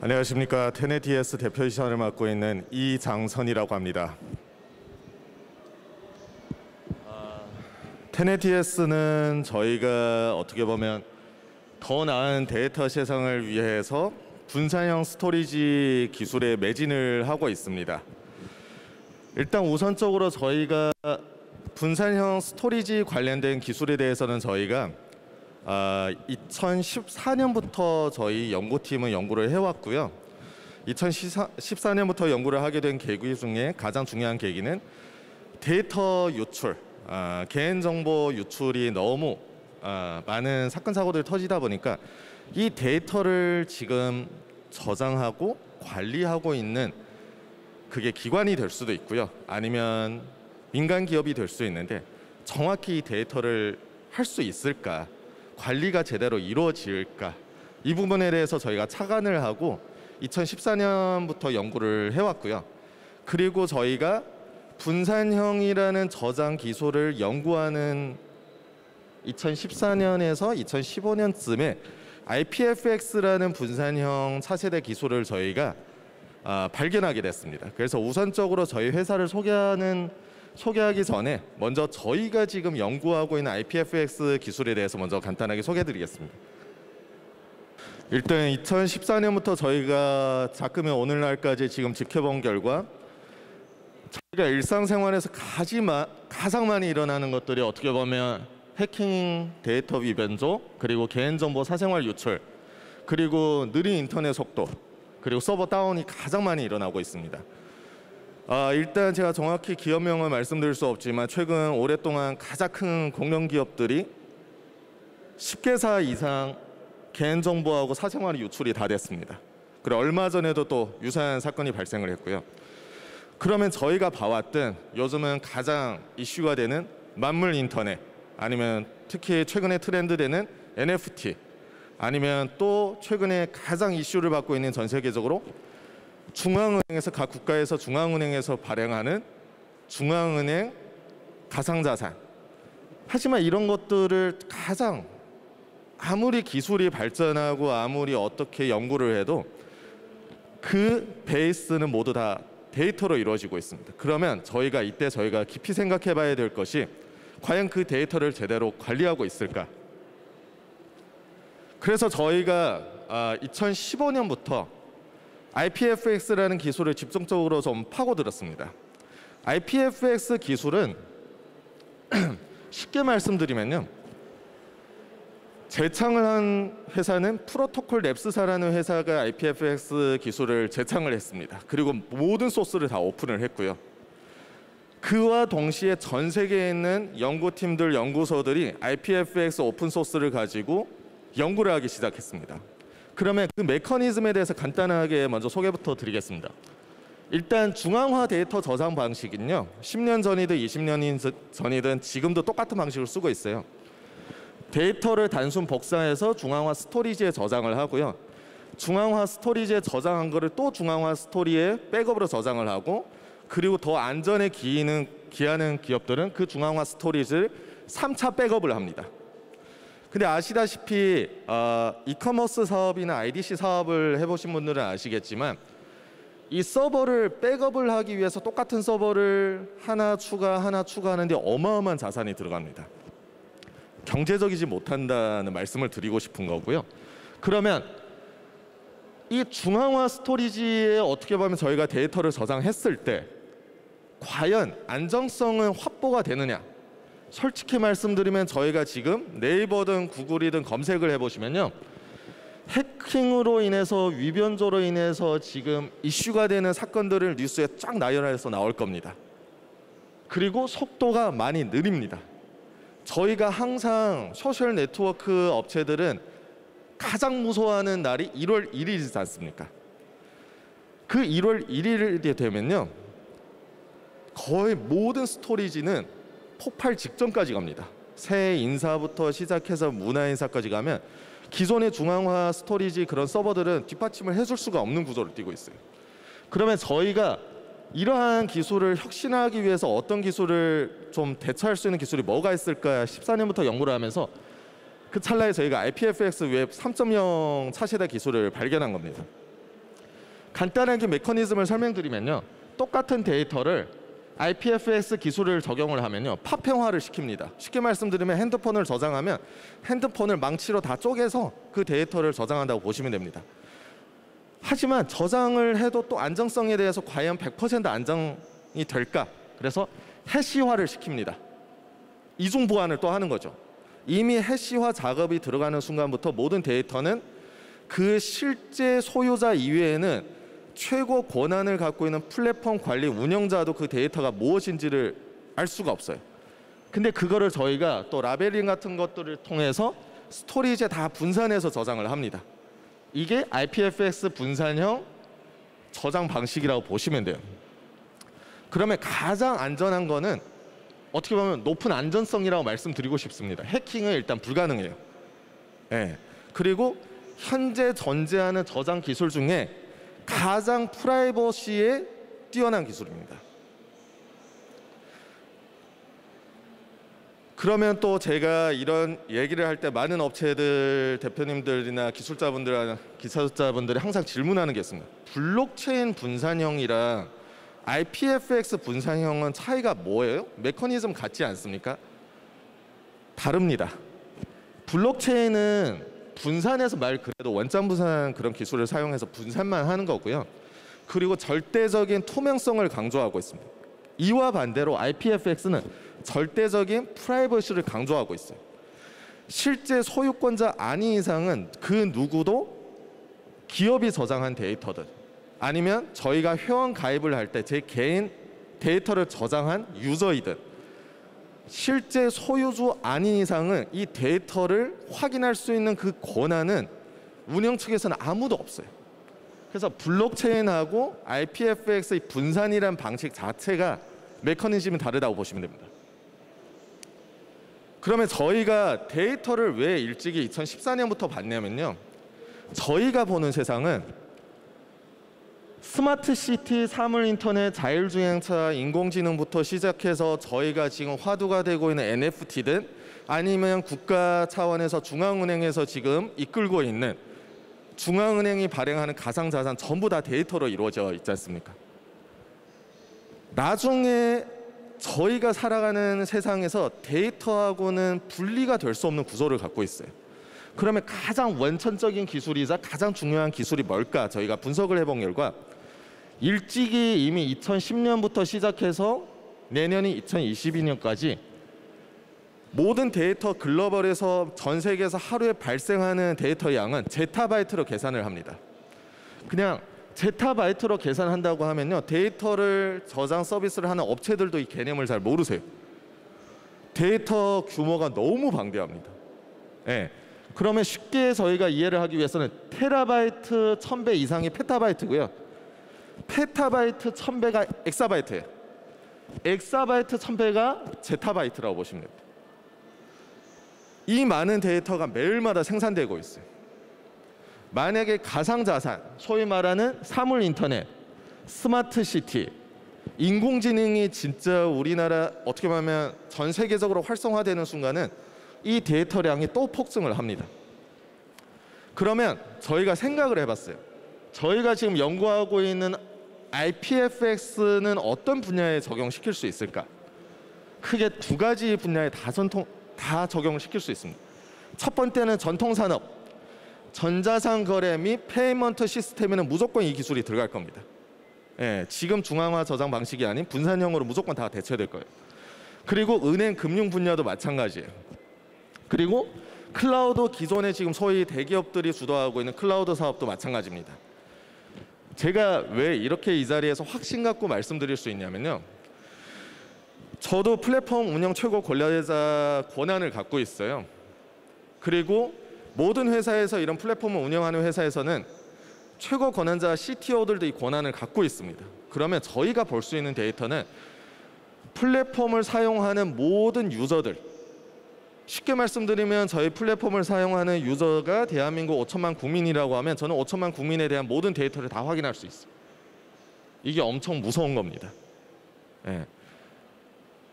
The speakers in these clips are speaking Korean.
안녕하십니까 TENET DS 대표이사를 맡고 있는 이장선이라고 합니다. TENET DS는 저희가 어떻게 보면 더 나은 데이터 세상을 위해서 분산형 스토리지 기술에 매진을 하고 있습니다. 일단 우선적으로 저희가 분산형 스토리지 관련된 기술에 대해서는 저희가 아, 2014년부터 저희 연구팀은 연구를 해왔고요. 2014년부터 연구를 하게 된 계기 중에 가장 중요한 계기는 데이터 유출, 아, 개인정보 유출이 너무 아, 많은 사건 사고들이 터지다 보니까 이 데이터를 지금 저장하고 관리하고 있는 그게 기관이 될 수도 있고요. 아니면 민간 기업이 될 수 있는데 정확히 이 데이터를 할 수 있을까? 관리가 제대로 이루어질까? 이 부분에 대해서 저희가 착안을 하고 2014년부터 연구를 해왔고요. 그리고 저희가 분산형이라는 저장 기술을 연구하는 2014년에서 2015년쯤에 IPFX라는 분산형 차세대 기술을 저희가 아, 발견하게 됐습니다. 그래서 우선적으로 저희 회사를 소개하는 소개하기 전에 먼저 저희가 지금 연구하고 있는 IPFX 기술에 대해서 먼저 간단하게 소개해드리겠습니다. 일단 2014년부터 저희가 작금의 오늘날까지 지금 지켜본 결과 저희가 일상생활에서 가지마, 가장 많이 일어나는 것들이 어떻게 보면 해킹 데이터 위변조 그리고 개인정보 사생활 유출 그리고 느린 인터넷 속도 그리고 서버 다운이 가장 많이 일어나고 있습니다. 아, 일단 제가 정확히 기업명을 말씀드릴 수 없지만 최근 오랫동안 가장 큰 공룡 기업들이 10개사 이상 개인정보하고 사생활이 유출이 다 됐습니다. 그리고 얼마 전에도 또 유사한 사건이 발생을 했고요. 그러면 저희가 봐왔던 요즘은 가장 이슈가 되는 만물 인터넷 아니면 특히 최근에 트렌드 되는 NFT 아니면 또 최근에 가장 이슈를 받고 있는 전 세계적으로 중앙은행에서 각 국가에서 중앙은행에서 발행하는 중앙은행 가상자산 하지만 이런 것들을 가장 아무리 기술이 발전하고 아무리 어떻게 연구를 해도 그 베이스는 모두 다 데이터로 이루어지고 있습니다. 그러면 저희가 이때 저희가 깊이 생각해 봐야 될 것이 과연 그 데이터를 제대로 관리하고 있을까? 그래서 저희가 2015년부터 IPFX라는 기술을 집중적으로 좀 파고들었습니다. IPFX 기술은 쉽게 말씀드리면요. 재창을 한 회사는 프로토콜 랩스사라는 회사가 IPFX 기술을 재창을 했습니다. 그리고 모든 소스를 다 오픈을 했고요. 그와 동시에 전 세계에 있는 연구팀들, 연구소들이 IPFS 오픈 소스를 가지고 연구를 하기 시작했습니다. 그러면 그 메커니즘에 대해서 간단하게 먼저 소개부터 드리겠습니다. 일단 중앙화 데이터 저장 방식은요. 10년 전이든 20년 전이든 지금도 똑같은 방식을 쓰고 있어요. 데이터를 단순 복사해서 중앙화 스토리지에 저장을 하고요. 중앙화 스토리지에 저장한 거를 또 중앙화 스토리지에 백업으로 저장을 하고 그리고 더 안전에 기이는 기하는 기업들은 그 중앙화 스토리지를 3차 백업을 합니다. 근데 아시다시피 어, 이커머스 사업이나 IDC 사업을 해보신 분들은 아시겠지만 이 서버를 백업을 하기 위해서 똑같은 서버를 하나 추가 하나 추가하는데 어마어마한 자산이 들어갑니다. 경제적이지 못한다는 말씀을 드리고 싶은 거고요. 그러면 이 중앙화 스토리지에 어떻게 보면 저희가 데이터를 저장했을 때 과연 안정성은 확보가 되느냐? 솔직히 말씀드리면 저희가 지금 네이버든 구글이든 검색을 해보시면요. 해킹으로 인해서 위변조로 인해서 지금 이슈가 되는 사건들을 뉴스에 쫙 나열해서 나올 겁니다. 그리고 속도가 많이 느립니다. 저희가 항상 소셜 네트워크 업체들은 가장 무서워하는 날이 1월 1일이지 않습니까? 그 1월 1일이 되면요. 거의 모든 스토리지는 폭발 직전까지 갑니다. 새해 인사부터 시작해서 문안 인사까지 가면 기존의 중앙화 스토리지 그런 서버들은 뒷받침을 해줄 수가 없는 구조를 띠고 있어요. 그러면 저희가 이러한 기술을 혁신하기 위해서 어떤 기술을 좀 대체할 수 있는 기술이 뭐가 있을까 14년부터 연구를 하면서 그 찰나에 저희가 IPFS 웹 3.0 차세대 기술을 발견한 겁니다. 간단하게 메커니즘을 설명드리면요. 똑같은 데이터를 IPFS 기술을 적용을 하면요. 파편화를 시킵니다. 쉽게 말씀드리면 핸드폰을 저장하면 핸드폰을 망치로 다 쪼개서 그 데이터를 저장한다고 보시면 됩니다. 하지만 저장을 해도 또 안정성에 대해서 과연 100% 안정이 될까? 그래서 해시화를 시킵니다. 이중 보안을 또 하는 거죠. 이미 해시화 작업이 들어가는 순간부터 모든 데이터는 그 실제 소유자 이외에는 최고 권한을 갖고 있는 플랫폼 관리 운영자도 그 데이터가 무엇인지를 알 수가 없어요. 근데 그거를 저희가 또 라벨링 같은 것들을 통해서 스토리지에 다 분산해서 저장을 합니다. 이게 IPFS 분산형 저장 방식이라고 보시면 돼요. 그러면 가장 안전한 거는 어떻게 보면 높은 안전성이라고 말씀드리고 싶습니다. 해킹은 일단 불가능해요. 예. 그리고 현재 전제하는 저장 기술 중에 가장 프라이버시에 뛰어난 기술입니다. 그러면 또 제가 이런 얘기를 할 때 많은 업체들 대표님들이나 기술자분들, 기사자분들이 항상 질문하는 게 있습니다. 블록체인 분산형이랑 IPFX 분산형은 차이가 뭐예요? 메커니즘 같지 않습니까? 다릅니다. 블록체인은 분산해서 말 그래도 원점 분산 그런 기술을 사용해서 분산만 하는 거고요. 그리고 절대적인 투명성을 강조하고 있습니다. 이와 반대로 IPFX는 절대적인 프라이버시를 강조하고 있어요. 실제 소유권자 아닌 이상은 그 누구도 기업이 저장한 데이터든 아니면 저희가 회원 가입을 할 때 제 개인 데이터를 저장한 유저이든 실제 소유주 아닌 이상은 이 데이터를 확인할 수 있는 그 권한은 운영 측에서는 아무도 없어요. 그래서 블록체인하고 IPFS의 분산이란 방식 자체가 메커니즘이 다르다고 보시면 됩니다. 그러면 저희가 데이터를 왜 일찍이 2014년부터 봤냐면요. 저희가 보는 세상은 스마트 시티, 사물 인터넷, 자율주행차, 인공지능부터 시작해서 저희가 지금 화두가 되고 있는 NFT든 아니면 국가 차원에서 중앙은행에서 지금 이끌고 있는 중앙은행이 발행하는 가상자산 전부 다 데이터로 이루어져 있지 않습니까? 나중에 저희가 살아가는 세상에서 데이터하고는 분리가 될 수 없는 구조를 갖고 있어요. 그러면 가장 원천적인 기술이자 가장 중요한 기술이 뭘까? 저희가 분석을 해본 결과 일찍이 이미 2010년부터 시작해서 내년이 2022년까지 모든 데이터 글로벌에서 전 세계에서 하루에 발생하는 데이터 양은 제타바이트로 계산을 합니다. 그냥 제타바이트로 계산한다고 하면요. 데이터를 저장 서비스를 하는 업체들도 이 개념을 잘 모르세요. 데이터 규모가 너무 방대합니다. 예. 그러면 쉽게 저희가 이해를 하기 위해서는 테라바이트 1000배 이상이 페타바이트고요. 페타바이트 1000배가 엑사바이트예요. 엑사바이트 1000배가 제타바이트라고 보시면 됩니다. 이 많은 데이터가 매일마다 생산되고 있어요. 만약에 가상자산, 소위 말하는 사물 인터넷, 스마트 시티, 인공지능이 진짜 우리나라 어떻게 보면 전 세계적으로 활성화되는 순간은 이 데이터량이 또 폭증을 합니다. 그러면 저희가 생각을 해봤어요. 저희가 지금 연구하고 있는 IPFS는 어떤 분야에 적용시킬 수 있을까? 크게 두 가지 분야에 다 전통 다 적용을 시킬 수 있습니다. 첫 번째는 전통 산업, 전자상거래 및 페이먼트 시스템에는 무조건 이 기술이 들어갈 겁니다. 예, 지금 중앙화 저장 방식이 아닌 분산형으로 무조건 다 대체될 거예요. 그리고 은행 금융 분야도 마찬가지예요. 그리고 클라우드 기존에 지금 소위 대기업들이 주도하고 있는 클라우드 사업도 마찬가지입니다. 제가 왜 이렇게 이 자리에서 확신 갖고 말씀드릴 수 있냐면요. 저도 플랫폼 운영 최고 관리자 권한을 갖고 있어요. 그리고 모든 회사에서 이런 플랫폼을 운영하는 회사에서는 최고 권한자 CTO들도 이 권한을 갖고 있습니다. 그러면 저희가 볼 수 있는 데이터는 플랫폼을 사용하는 모든 user들 쉽게 말씀드리면 저희 플랫폼을 사용하는 user가 대한민국 5천만 국민이라고 하면 저는 5천만 국민에 대한 모든 데이터를 다 확인할 수 있어요. 이게 엄청 무서운 겁니다. 예.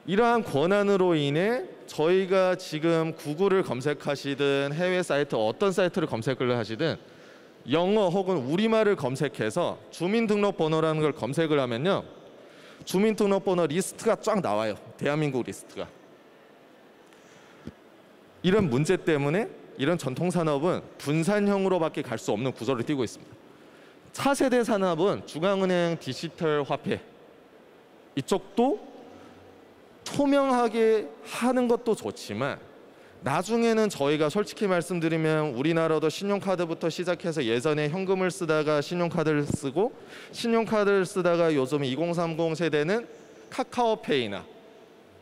이러한 권한으로 인해 저희가 지금 구글을 검색하시든 해외 사이트 어떤 사이트를 검색을 하시든 영어 혹은 우리말을 검색해서 주민등록번호라는 걸 검색을 하면요. 주민등록번호 리스트가 쫙 나와요. 대한민국 리스트가. 이런 문제 때문에 이런 전통 산업은 분산형으로밖에 갈 수 없는 구조를 띠고 있습니다. 차세대 산업은 중앙은행 디지털 화폐 이쪽도 투명하게 하는 것도 좋지만 나중에는 저희가 솔직히 말씀드리면 우리나라도 신용카드부터 시작해서 예전에 현금을 쓰다가 신용카드를 쓰고 신용카드를 쓰다가 요즘 2030 세대는 카카오페이나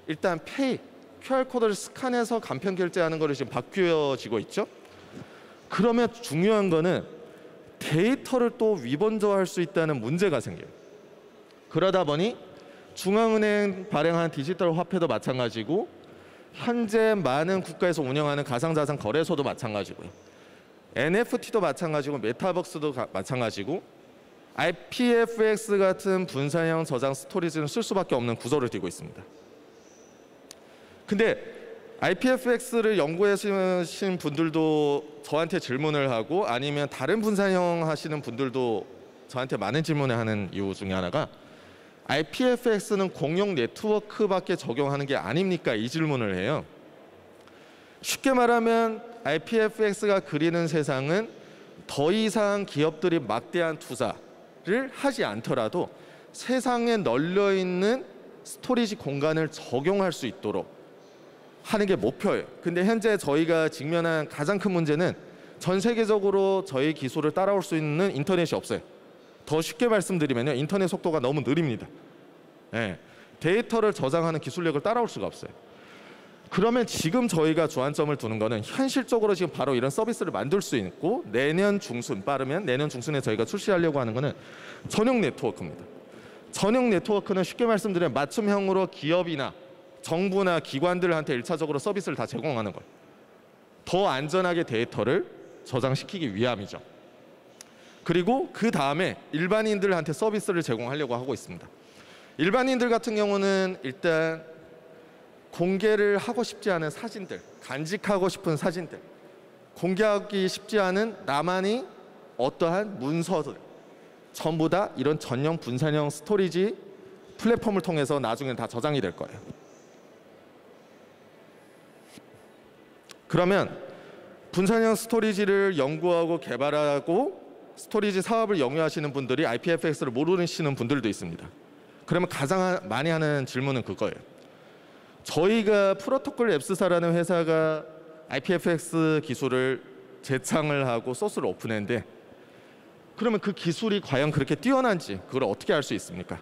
일단 페이 QR코드를 스캔해서 간편 결제하는 거를 지금 바뀌어지고 있죠. 그러면 중요한 거는 데이터를 또 위번조할 수 있다는 문제가 생겨요. 그러다 보니 중앙은행 발행한 디지털 화폐도 마찬가지고 현재 많은 국가에서 운영하는 가상자산 거래소도 마찬가지고요. NFT도 마찬가지고 메타버스도 가, 마찬가지고 IPFX 같은 분산형 저장 스토리지는 쓸 수밖에 없는 구조를 띠고 있습니다. 근데 IPFX를 연구하시는 분들도 저한테 질문을 하고 아니면 다른 분산형 하시는 분들도 저한테 많은 질문을 하는 이유 중에 하나가 IPFX는 공용 네트워크밖에 적용하는 게 아닙니까? 이 질문을 해요. 쉽게 말하면 IPFX가 그리는 세상은 더 이상 기업들이 막대한 투자를 하지 않더라도 세상에 널려 있는 스토리지 공간을 적용할 수 있도록 하는 게 목표예요. 근데 현재 저희가 직면한 가장 큰 문제는 전 세계적으로 저희 기술을 따라올 수 있는 인터넷이 없어요. 더 쉽게 말씀드리면요. 인터넷 속도가 너무 느립니다. 네. 데이터를 저장하는 기술력을 따라올 수가 없어요. 그러면 지금 저희가 주안점을 두는 거는 현실적으로 지금 바로 이런 서비스를 만들 수 있고 내년 중순 빠르면 내년 중순에 저희가 출시하려고 하는 거는 전용 네트워크입니다. 전용 네트워크는 쉽게 말씀드리면 맞춤형으로 기업이나 정부나 기관들한테 일차적으로 서비스를 다 제공하는 거예요. 더 안전하게 데이터를 저장시키기 위함이죠. 그리고 그 다음에 일반인들한테 서비스를 제공하려고 하고 있습니다. 일반인들 같은 경우는 일단 공개를 하고 싶지 않은 사진들, 간직하고 싶은 사진들, 공개하기 쉽지 않은 나만이 어떠한 문서들, 전부 다 이런 전용 분산형 스토리지 플랫폼을 통해서 나중에 다 저장이 될 거예요. 그러면 분산형 storage를 연구하고 개발하고 storage 사업을 영위하시는 분들이 IPFS를 모르시는 분들도 있습니다. 그러면 가장 많이 하는 질문은 그거예요. 저희가 Protocol Labs사라는 회사가 IPFS 기술을 제창을 하고 소스를 오픈했는데 그러면 그 기술이 과연 그렇게 뛰어난지 그걸 어떻게 알 수 있습니까?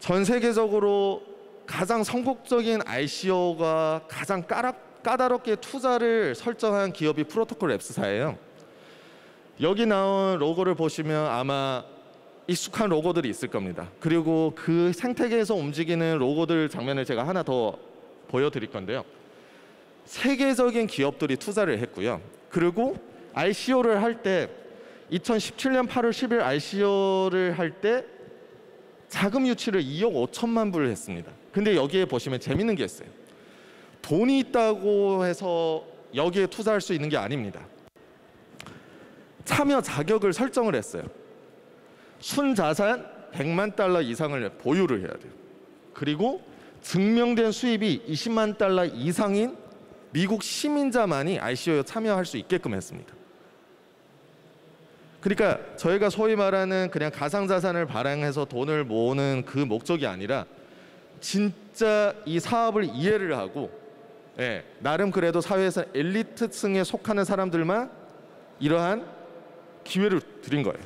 전 세계적으로 가장 성공적인 ICO가 가장 까락 까다롭게 투자를 설정한 기업이 프로토콜 앱스사예요. 여기 나온 로고를 보시면 아마 익숙한 로고들이 있을 겁니다. 그리고 그 생태계에서 움직이는 로고들 장면을 제가 하나 더 보여드릴 건데요. 세계적인 기업들이 투자를 했고요. 그리고 ICO를 할 때 2017년 8월 10일 ICO를 할 때 자금 유치를 2억 5천만 불을 했습니다. 근데 여기에 보시면 재밌는 게 있어요. 돈이 있다고 해서 여기에 투자할 수 있는 게 아닙니다. 참여 자격을 설정을 했어요. 순자산 100만 달러 이상을 보유를 해야 돼요. 그리고 증명된 수입이 20만 달러 이상인 미국 시민자만이 ICO에 참여할 수 있게끔 했습니다. 그러니까 저희가 소위 말하는 그냥 가상자산을 발행해서 돈을 모으는 그 목적이 아니라 진짜 이 사업을 이해를 하고 예, 나름 그래도 사회에서 엘리트층에 속하는 사람들만 이러한 기회를 드린 거예요.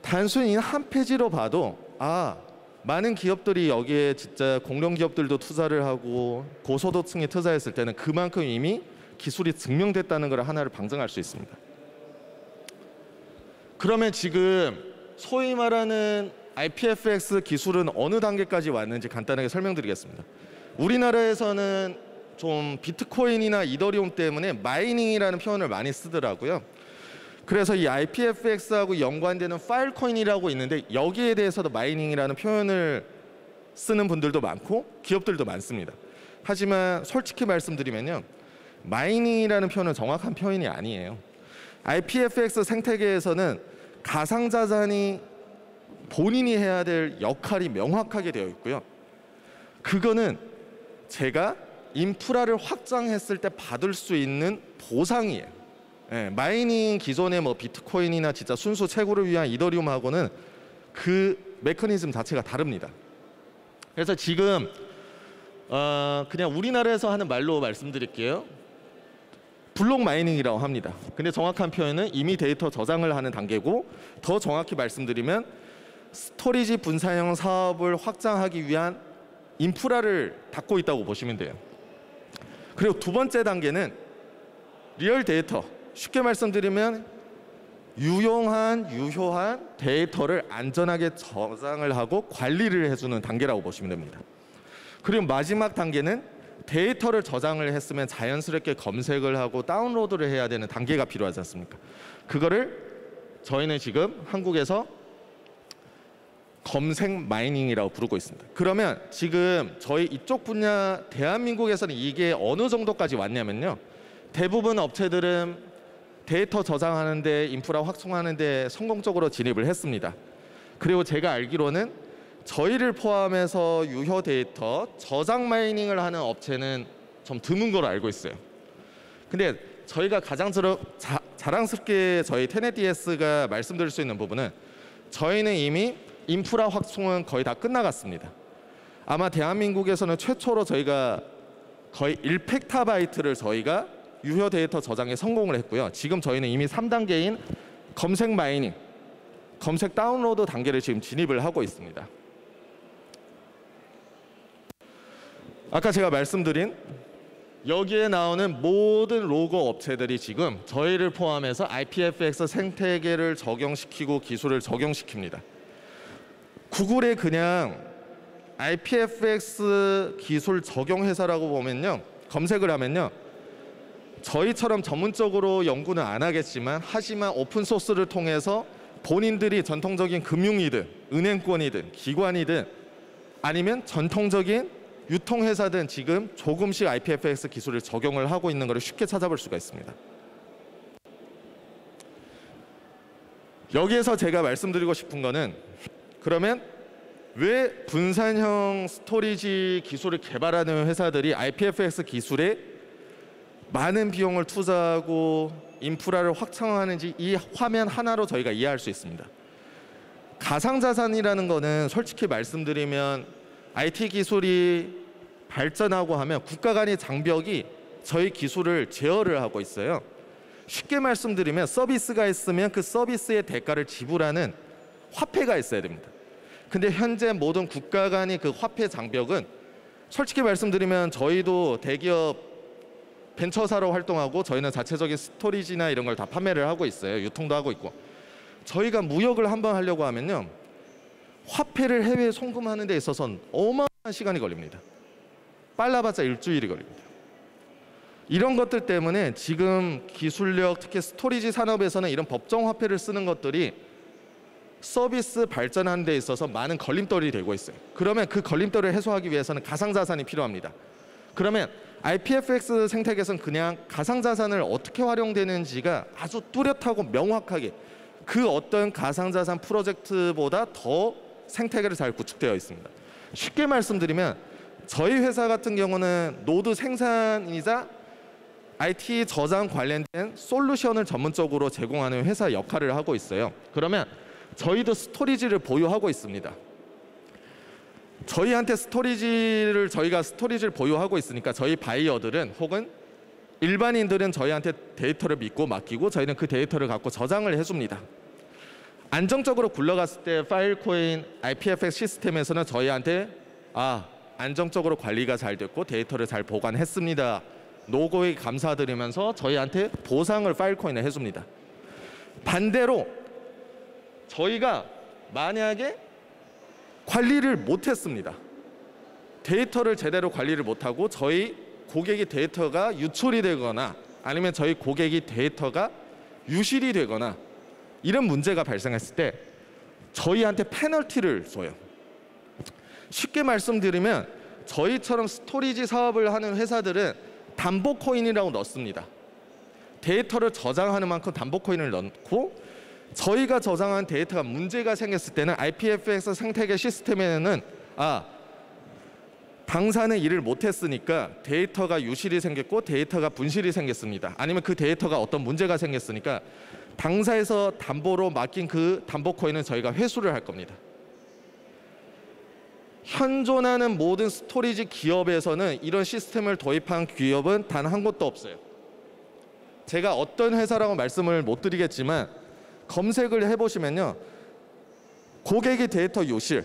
단순히 한 페이지로 봐도 아 많은 기업들이 여기에 진짜 공룡 기업들도 투자를 하고 고소득층이 투자했을 때는 그만큼 이미 기술이 증명됐다는 걸 하나를 방증할 수 있습니다. 그러면 지금 소위 말하는 IPFX 기술은 어느 단계까지 왔는지 간단하게 설명드리겠습니다. 우리나라에서는 좀 비트코인이나 이더리움 때문에 마이닝이라는 표현을 많이 쓰더라고요. 그래서 이 IPFX하고 연관되는 파일코인이라고 있는데 여기에 대해서도 마이닝이라는 표현을 쓰는 분들도 많고 기업들도 많습니다. 하지만 솔직히 말씀드리면요. mining이라는 표현은 정확한 표현이 아니에요. IPFS 생태계에서는 가상자산이 본인이 해야 될 역할이 명확하게 되어 있고요. 그거는 제가 인프라를 확장했을 때 받을 수 있는 보상이에요. 예, mining 기존의 뭐 비트코인이나 진짜 순수 채굴을 위한 이더리움하고는 그 메커니즘 자체가 다릅니다. 그래서 지금 어, 그냥 우리나라에서 하는 말로 말씀드릴게요. 블록 mining이라고 합니다. 근데 정확한 표현은 이미 데이터 저장을 하는 단계고 더 정확히 말씀드리면 storage 분산형 사업을 확장하기 위한 인프라를 닦고 있다고 보시면 돼요. 그리고 두 번째 단계는 real 데이터. 쉽게 말씀드리면 유용한 유효한 데이터를 안전하게 저장을 하고 관리를 해주는 단계라고 보시면 됩니다. 그리고 마지막 단계는 데이터를 저장을 했으면 자연스럽게 검색을 하고 다운로드를 해야 되는 단계가 필요하지 않습니까? 그거를 저희는 지금 한국에서 검색 mining이라고 부르고 있습니다. 그러면 지금 저희 이쪽 분야 대한민국에서는 이게 어느 정도까지 왔냐면요. 대부분 업체들은 데이터 저장하는데 인프라 확충하는데 성공적으로 진입을 했습니다. 그리고 제가 알기로는 저희를 포함해서 유효 데이터 저장 mining을 하는 업체는 좀 드문 걸로 알고 있어요. 근데 저희가 가장 자, 자랑스럽게 저희 TENET DS가 말씀드릴 수 있는 부분은 저희는 이미 인프라 확충은 거의 다 끝나갔습니다. 아마 대한민국에서는 최초로 저희가 거의 1페타바이트를 저희가 유효 데이터 저장에 성공을 했고요. 지금 저희는 이미 3단계인 검색 마이닝, 검색 다운로드 단계를 지금 진입을 하고 있습니다. 아까 제가 말씀드린 여기에 나오는 모든 로고 업체들이 지금 저희를 포함해서 IPFX 생태계를 적용시키고 기술을 적용시킵니다. 구글에 그냥 IPFX 기술 적용 회사라고 보면요. 검색을 하면요. 저희처럼 전문적으로 연구는 안 하겠지만 하지만 open source를 통해서 본인들이 전통적인 금융이든 은행권이든 기관이든 아니면 전통적인 유통회사든 지금 조금씩 IPFS 기술을 적용을 하고 있는 것을 쉽게 찾아볼 수가 있습니다. 여기에서 제가 말씀드리고 싶은 거는 그러면 왜 분산형 storage 기술을 개발하는 회사들이 IPFS 기술에 많은 비용을 투자하고 인프라를 확장하는지 이 화면 하나로 저희가 이해할 수 있습니다. 가상자산이라는 거는 솔직히 말씀드리면 IT 기술이 발전하고 하면 국가 간의 장벽이 저희 기술을 제어를 하고 있어요. 쉽게 말씀드리면 서비스가 있으면 그 서비스의 대가를 지불하는 화폐가 있어야 됩니다. 근데 현재 모든 국가 간의 그 화폐 장벽은 솔직히 말씀드리면 저희도 대기업 벤처사로 활동하고 저희는 자체적인 storage나 이런 걸 다 판매를 하고 있어요. 유통도 하고 있고. 저희가 무역을 한번 하려고 하면요. 화폐를 해외에 송금하는 데 있어서는 어마어마한 시간이 걸립니다. 빨라봤자 일주일이 걸립니다. 이런 것들 때문에 지금 기술력 특히 storage 산업에서는 이런 법정 화폐를 쓰는 것들이 서비스 발전하는 데 있어서 많은 걸림돌이 되고 있어요. 그러면 그 걸림돌을 해소하기 위해서는 가상자산이 필요합니다. 그러면 IPFS 생태계에서는 그냥 가상자산을 어떻게 활용되는지가 아주 뚜렷하고 명확하게 그 어떤 가상자산 프로젝트보다 더 생태계를 잘 구축되어 있습니다. 쉽게 말씀드리면 저희 회사 같은 경우는 노드 생산이자 IT 저장 관련된 솔루션을 전문적으로 제공하는 회사 역할을 하고 있어요. 그러면 저희도 storage를 보유하고 있습니다. 저희한테 storage를 저희가 storage를 보유하고 있으니까 저희 바이어들은 혹은 일반인들은 저희한테 데이터를 믿고 맡기고 저희는 그 데이터를 갖고 저장을 해줍니다. 안정적으로 굴러갔을 때 파일코인 IPFS 시스템에서는 저희한테 아 안정적으로 관리가 잘 됐고 데이터를 잘 보관했습니다. 노고에 감사드리면서 저희한테 보상을 파일코인을 해줍니다. 반대로 저희가 만약에 관리를 못했습니다. 데이터를 제대로 관리를 못하고 저희 고객이 데이터가 유출이 되거나 아니면 저희 고객이 데이터가 유실이 되거나 이런 문제가 발생했을 때 저희한테 페널티를 줘요. 쉽게 말씀드리면 저희처럼 storage 사업을 하는 회사들은 담보 코인이라고 넣습니다. 데이터를 저장하는 만큼 담보 코인을 넣고 저희가 저장한 데이터가 문제가 생겼을 때는 IPFS 생태계 시스템에는 아 당사는 일을 못했으니까 데이터가 유실이 생겼고 데이터가 분실이 생겼습니다. 아니면 그 데이터가 어떤 문제가 생겼으니까 당사에서 담보로 맡긴 그 담보 코인은 저희가 회수를 할 겁니다. 현존하는 모든 storage 기업에서는 이런 시스템을 도입한 기업은 단 한 곳도 없어요. 제가 어떤 회사라고 말씀을 못 드리겠지만 검색을 해보시면요. 고객의 데이터 유실,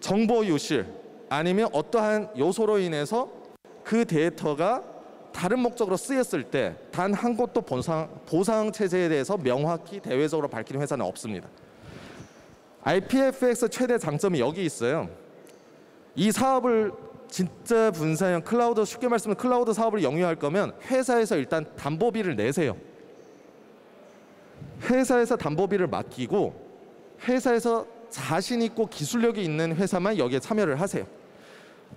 정보 유실, 아니면 어떠한 요소로 인해서 그 데이터가 다른 목적으로 쓰였을 때 단 한 곳도 보상, 보상 체제에 대해서 명확히 대외적으로 밝히는 회사는 없습니다. IPFX 최대 장점이 여기 있어요. 이 사업을 진짜 분산형 클라우드 쉽게 말씀은 클라우드 사업을 영위할 거면 회사에서 일단 담보비를 내세요. 회사에서 담보비를 맡기고 회사에서 자신 있고 기술력이 있는 회사만 여기에 참여를 하세요.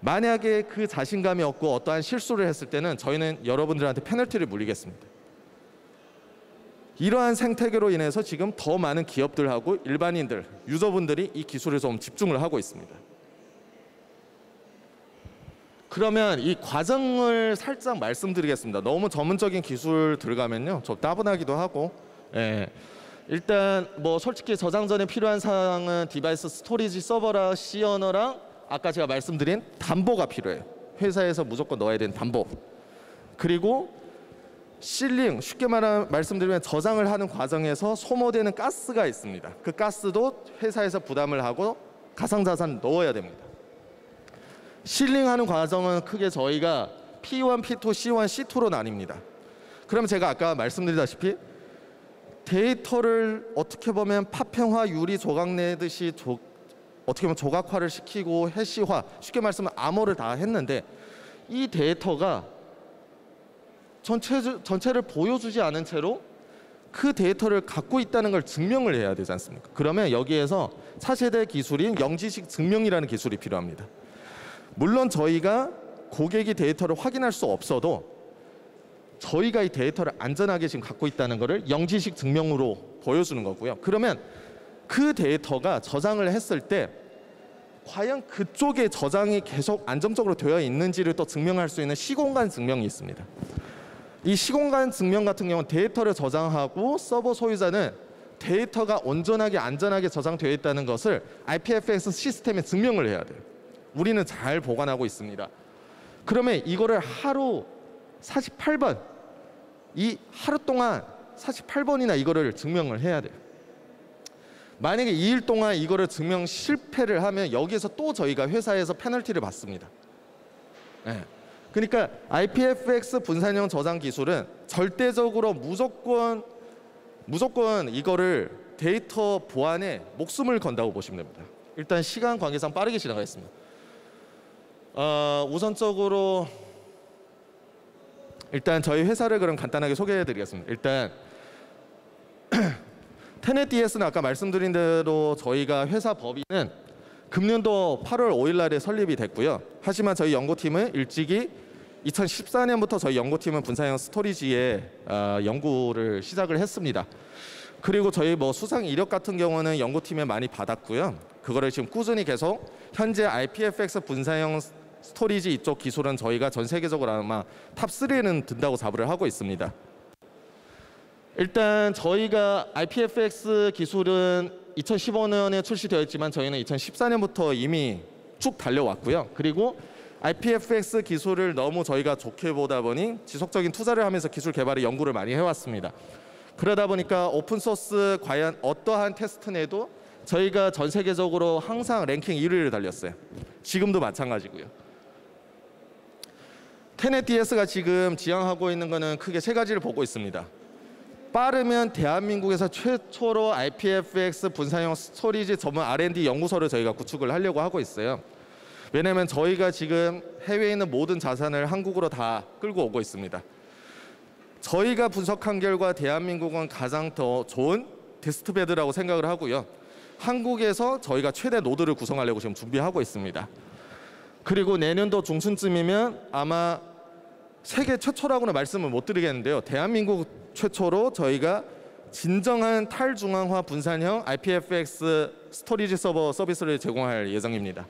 만약에 그 자신감이 없고 어떠한 실수를 했을 때는 저희는 여러분들한테 페널티를 물리겠습니다. 이러한 생태계로 인해서 지금 더 많은 기업들하고 일반인들, user분들이 이 기술에 좀 집중을 하고 있습니다. 그러면 이 과정을 살짝 말씀드리겠습니다. 너무 전문적인 기술 들어가면요, 좀 따분하기도 하고, 예. 일단 뭐 솔직히 저장 전에 필요한 사항은 device storage 서버랑 C언어랑 아까 제가 말씀드린 담보가 필요해요. 회사에서 무조건 넣어야 되는 담보. 그리고 sealing 쉽게 말하 말씀드리면 저장을 하는 과정에서 소모되는 가스가 있습니다. 그 가스도 회사에서 부담을 하고 가상자산 넣어야 됩니다. 실링하는 과정은 크게 저희가 P1, P2, C1, C2로 나뉩니다. 그럼 제가 아까 말씀드리다시피 데이터를 어떻게 보면 파평화 유리 조각 내듯이 조, 어떻게 보면 조각화를 시키고 해시화 쉽게 말씀은 암호를 다 했는데 이 데이터가 전체 전체를 보여주지 않은 채로 그 데이터를 갖고 있다는 걸 증명을 해야 되지 않습니까? 그러면 여기에서 차세대 기술인 영지식 증명이라는 기술이 필요합니다. 물론 저희가 고객이 데이터를 확인할 수 없어도 저희가 이 데이터를 안전하게 지금 갖고 있다는 것을 영지식 증명으로 보여주는 거고요. 그러면 그 데이터가 저장을 했을 때 과연 그쪽에 저장이 계속 안정적으로 되어 있는지를 또 증명할 수 있는 시공간 증명이 있습니다. 이 시공간 증명 같은 경우는 데이터를 저장하고 서버 소유자는 데이터가 온전하게 안전하게 저장되어 있다는 것을 IPFX 시스템에 증명을 해야 돼요. 우리는 잘 보관하고 있습니다. 그러면 이거를 하루 48번 이 하루 동안 48번이나 이거를 증명을 해야 돼요. 만약에 2일 동안 이거를 증명 실패를 하면 여기에서 또 저희가 회사에서 페널티를 받습니다. 네. 그러니까 IPFX 분산형 저장 기술은 절대적으로 무조건 무조건 이거를 데이터 보안에 목숨을 건다고 보시면 됩니다. 일단 시간 관계상 빠르게 지나가겠습니다. 어, 우선적으로 일단 저희 회사를 그럼 간단하게 소개해 드리겠습니다. 일단 테넷 DS는 아까 말씀드린 대로 저희가 회사 법인은 금년도 8월 5일 날에 설립이 됐고요. 하지만 저희 연구팀은 일찍이 2014년부터 저희 연구팀은 분산형 storage에 어, 연구를 시작을 했습니다. 그리고 저희 뭐 수상 이력 같은 경우는 연구팀에 많이 받았고요. 그거를 지금 꾸준히 계속 현재 IPFS 분산형 storage 이쪽 기술은 저희가 전 세계적으로 아마 top 3에는 든다고 자부를 하고 있습니다. 일단 저희가 IPFS 기술은 2015년에 출시되었지만 저희는 2014년부터 이미 쭉 달려왔고요. 그리고 IPFS 기술을 너무 저희가 좋게 보다 보니 지속적인 투자를 하면서 기술 개발에 연구를 많이 해왔습니다. 그러다 보니까 open source 과연 어떠한 testnet에도 저희가 전 세계적으로 항상 랭킹 1위를 달렸어요. 지금도 마찬가지고요. DS가 지금 지향하고 있는 것은 크게 세 가지를 보고 있습니다. 빠르면 대한민국에서 최초로 IPFS 분산형 storage 전문 R&D 연구소를 저희가 구축을 하려고 하고 있어요. 왜냐하면 저희가 지금 해외에 있는 모든 자산을 한국으로 다 끌고 오고 있습니다. 저희가 분석한 결과 대한민국은 가장 더 좋은 testbed라고 생각을 하고요. 한국에서 저희가 최대 노드를 구성하려고 지금 준비하고 있습니다. 그리고 내년도 중순쯤이면 아마 세계 최초라고는 말씀을 못 드리겠는데요. 대한민국 최초로 저희가 진정한 탈중앙화 분산형 IPFS storage 서버 서비스를 제공할 예정입니다.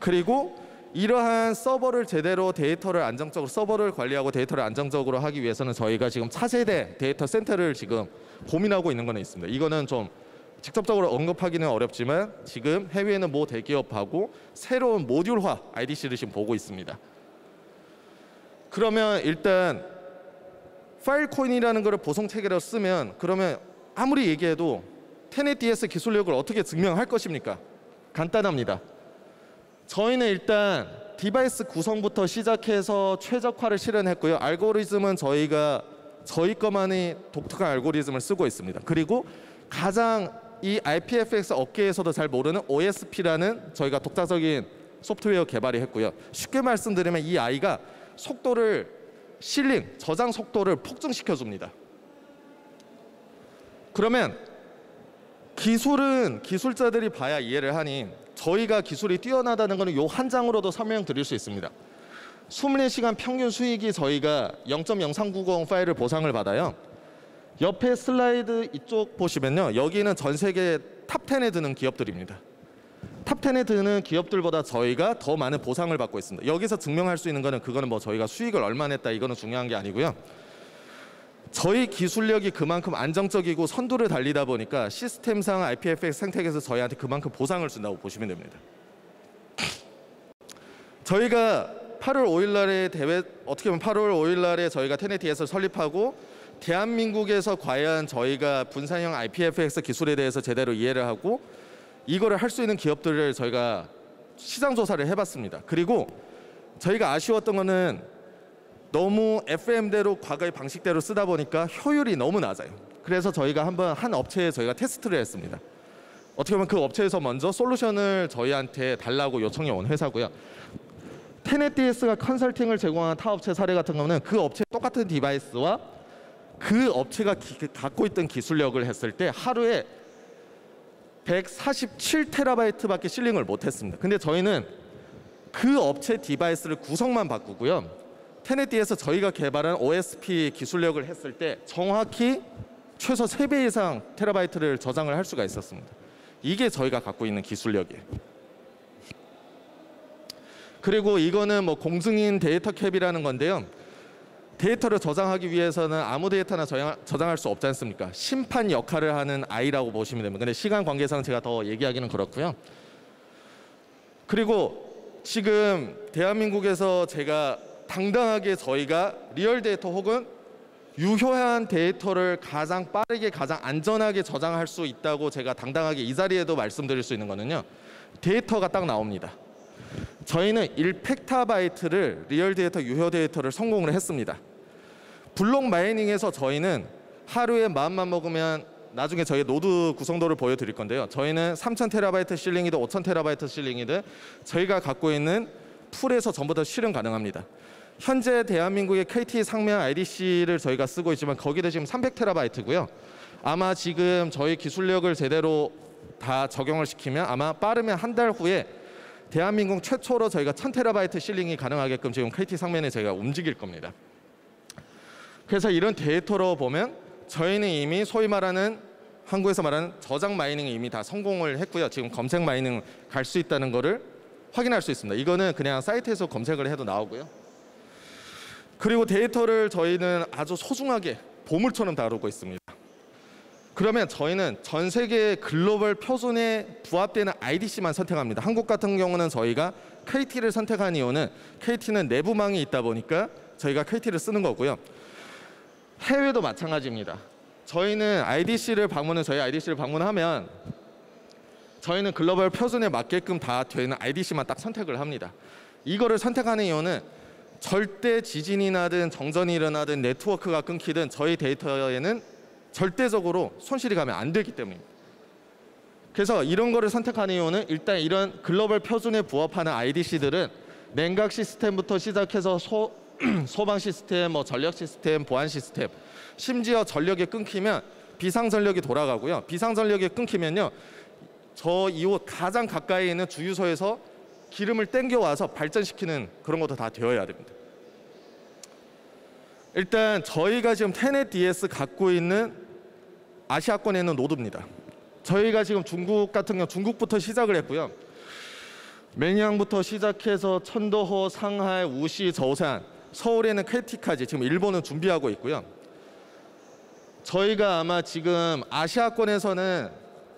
그리고 이러한 서버를 제대로 데이터를 안정적으로 서버를 관리하고 데이터를 안정적으로 하기 위해서는 저희가 지금 차세대 데이터 센터를 지금 고민하고 있는 거는 있습니다. 이거는 좀 직접적으로 언급하기는 어렵지만 지금 해외에는 모 대기업하고 새로운 모듈화 IDC를 지금 보고 있습니다. 그러면 일단 파일코인이라는 것을 보상 체계로 쓰면 그러면 아무리 얘기해도 테넷 DS 기술력을 어떻게 증명할 것입니까? 간단합니다. 저희는 일단 device 구성부터 시작해서 최적화를 실현했고요. 알고리즘은 저희가 저희 것만의 독특한 알고리즘을 쓰고 있습니다. 그리고 가장 이 IPFX 업계에서도 잘 모르는 OSP라는 저희가 독자적인 소프트웨어 개발이 했고요. 쉽게 말씀드리면 이 아이가 속도를 실링, 저장 속도를 폭증시켜 줍니다. 그러면 기술은 기술자들이 봐야 이해를 하니 저희가 기술이 뛰어나다는 것은 요한 장으로도 설명드릴 수 있습니다. 24시간 평균 수익이 저희가 0.0390 파일을 보상을 받아요. 옆에 슬라이드 이쪽 보시면요. 여기는 전 세계 top 10에 드는 기업들입니다. top 10에 드는 기업들보다 저희가 더 많은 보상을 받고 있습니다. 여기서 증명할 수 있는 거는 그거는 뭐 저희가 수익을 얼마 냈다 이거는 중요한 게 아니고요. 저희 기술력이 그만큼 안정적이고 선두를 달리다 보니까 시스템상 IPFS 생태계에서 저희한테 그만큼 보상을 준다고 보시면 됩니다. 저희가 8월 5일 날에 대회 어떻게 보면 8월 5일 날에 저희가 테네티에서 설립하고 대한민국에서 과연 저희가 분산형 IPFX 기술에 대해서 제대로 이해를 하고 이거를 할 수 있는 기업들을 저희가 시장 조사를 해봤습니다. 그리고 저희가 아쉬웠던 거는 너무 FM대로 과거의 방식대로 쓰다 보니까 효율이 너무 낮아요. 그래서 저희가 한번 한 업체에 저희가 테스트를 했습니다. 어떻게 보면 그 업체에서 먼저 솔루션을 저희한테 달라고 요청이 온 회사고요. 테넷DS가 컨설팅을 제공한 타 업체 사례 같은 경우는 그 업체 똑같은 device와 그 업체가 기, 갖고 있던 기술력을 했을 때 하루에 147테라바이트밖에 sealing을 못했습니다. 근데 저희는 그 업체 device를 구성만 바꾸고요. 테넷DS에서 저희가 개발한 OSP 기술력을 했을 때 정확히 최소 3배 이상 테라바이트를 저장을 할 수가 있었습니다. 이게 저희가 갖고 있는 기술력이에요. 그리고 이거는 뭐 공증인 데이터 캡이라는 건데요. 데이터를 저장하기 위해서는 아무 데이터나 저장, 할수 없지 않습니까? 심판 역할을 하는 아이라고 보시면 됩니다. 근데 시간 관계상 제가 더 얘기하기는 그렇고요. 그리고 지금 대한민국에서 제가 당당하게 저희가 리얼 데이터 혹은 유효한 데이터를 가장 빠르게 가장 안전하게 저장할 수 있다고 제가 당당하게 이 자리에도 말씀드릴 수 있는 거는요. 데이터가 딱 나옵니다. 저희는 1펙타바이트를 리얼 데이터 유효 데이터를 성공을 했습니다. 블록 마이닝에서 저희는 하루에 마음만 먹으면 나중에 저희 노드 구성도를 보여드릴 건데요. 저희는 3,000 테라바이트 실링이든 5,000 테라바이트 실링이든 저희가 갖고 있는 풀에서 전부 다 실행 가능합니다. 현재 대한민국의 KT 상면 IDC를 저희가 쓰고 있지만 거기도 지금 300 테라바이트고요. 아마 지금 저희 기술력을 제대로 다 적용을 시키면 아마 빠르면 한 달 후에 대한민국 최초로 저희가 1000 테라바이트 실링이 가능하게끔 지금 KT 상면에 저희가 움직일 겁니다. 그래서 이런 데이터로 보면 저희는 이미 소위 말하는 한국에서 말하는 저장 마이닝 이미 다 성공을 했고요. 지금 검색 마이닝 갈 수 있다는 것을 확인할 수 있습니다. 이거는 그냥 사이트에서 검색을 해도 나오고요. 그리고 데이터를 저희는 아주 소중하게 보물처럼 다루고 있습니다. 그러면 저희는 전 세계 글로벌 표준에 부합되는 IDC만 선택합니다. 한국 같은 경우는 저희가 KT를 선택한 이유는 KT는 내부망이 있다 보니까 저희가 KT를 쓰는 거고요. 해외도 마찬가지입니다. 저희는 IDC를 방문은 저희 IDC를 방문하면 저희는 글로벌 표준에 맞게끔 다 되는 IDC만 딱 선택을 합니다. 이거를 선택하는 이유는 절대 지진이 나든 정전이 일어나든 네트워크가 끊기든 저희 데이터에는 절대적으로 손실이 가면 안 되기 때문입니다. 그래서 이런 거를 선택하는 이유는 일단 이런 글로벌 표준에 부합하는 IDC들은 냉각 시스템부터 시작해서 소, 소방 시스템, 뭐 전력 시스템, 보안 시스템, 심지어 전력이 끊기면 비상 전력이 돌아가고요. 비상 전력이 끊기면요, 저 이곳 가장 가까이 있는 주유소에서 기름을 땡겨 와서 발전시키는 그런 것도 다 되어야 됩니다. 일단 저희가 지금 테넷 DS 갖고 있는 아시아권에 있는 노드입니다. 저희가 지금 중국 같은 경우 중국부터 시작을 했고요. 맹양부터 시작해서 천도호, 상하이, 우시, 저우산, 서울에는 쾌티까지 지금 일본은 준비하고 있고요. 저희가 아마 지금 아시아권에서는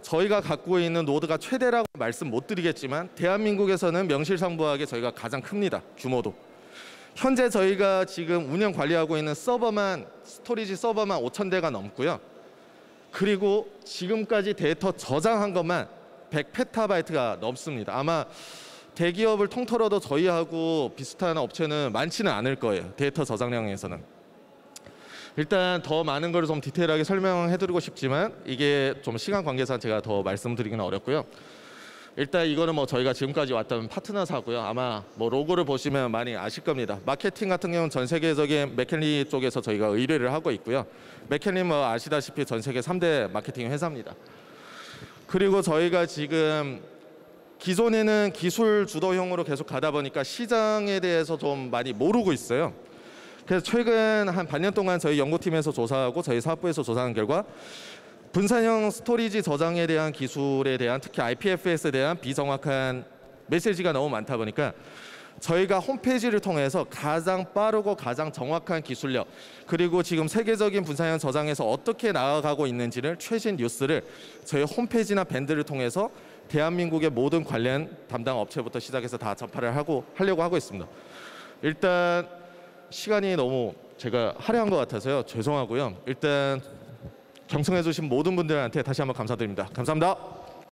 저희가 갖고 있는 노드가 최대라고 말씀 못 드리겠지만 대한민국에서는 명실상부하게 저희가 가장 큽니다. 규모도. 현재 저희가 지금 운영 관리하고 있는 서버만 스토리지 서버만 5천 대가 넘고요. 그리고 지금까지 데이터 저장한 것만 100페타바이트가 넘습니다. 아마 대기업을 통틀어도 저희하고 비슷한 업체는 많지는 않을 거예요. 데이터 저장량에서는. 일단 더 많은 걸 좀 디테일하게 설명해드리고 싶지만 이게 좀 시간 관계상 제가 더 말씀드리기는 어렵고요. 일단 이거는 뭐 저희가 지금까지 왔던 파트너사고요. 아마 뭐 로고를 보시면 많이 아실 겁니다. 마케팅 같은 경우는 전 세계적인 맥켄리 쪽에서 저희가 의뢰를 하고 있고요. 맥켄리 뭐 아시다시피 전 세계 3대 마케팅 회사입니다. 그리고 저희가 지금 기존에는 기술 주도형으로 계속 가다 보니까 시장에 대해서 좀 많이 모르고 있어요. 그래서 최근 한 반년 동안 저희 연구팀에서 조사하고 저희 사업부에서 조사한 결과 분산형 스토리지 저장에 대한 기술에 대한 특히 IPFS에 대한 비정확한 메시지가 너무 많다 보니까 저희가 홈페이지를 통해서 가장 빠르고 가장 정확한 기술력 그리고 지금 세계적인 분산형 저장에서 어떻게 나아가고 있는지를 최신 뉴스를 저희 홈페이지나 밴드를 통해서 대한민국의 모든 관련 담당 업체부터 시작해서 다 전파를 하고 하려고 하고 있습니다. 일단 시간이 너무 제가 할애한 것 같아서요 죄송하고요. 일단 경청해 주신 모든 분들한테 다시 한번 감사드립니다. 감사합니다.